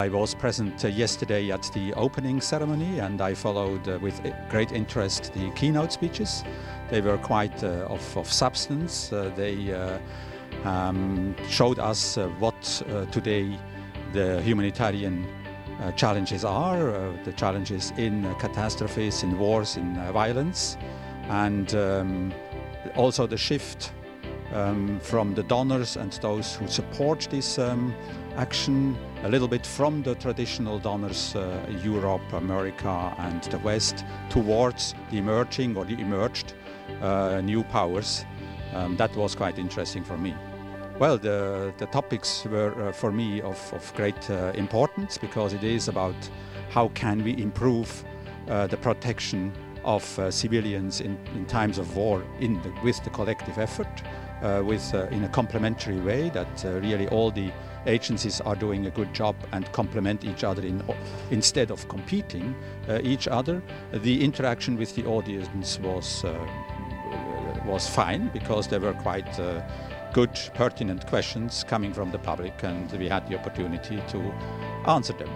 I was present uh, yesterday at the opening ceremony and I followed uh, with great interest the keynote speeches. They were quite uh, of, of, substance. Uh, they uh, um, showed us uh, what today the humanitarian challenges are, the challenges in catastrophes, in wars, in violence, and um, also the shift um, from the donors and those who support this um, action a little bit from the traditional donors, uh, Europe, America and the West, towards the emerging or the emerged uh, new powers. Um, that was quite interesting for me. Well, the, the topics were uh, for me of, of great uh, importance because it is about how can we improve uh, the protection of uh, civilians in, in, times of war in the, with the collective effort, with uh, in a complementary way that uh, really all the agencies are doing a good job and complement each other in, instead of competing uh, each other. The interaction with the audience was uh, was fine because there were quite good, pertinent questions coming from the public, and we had the opportunity to answer them.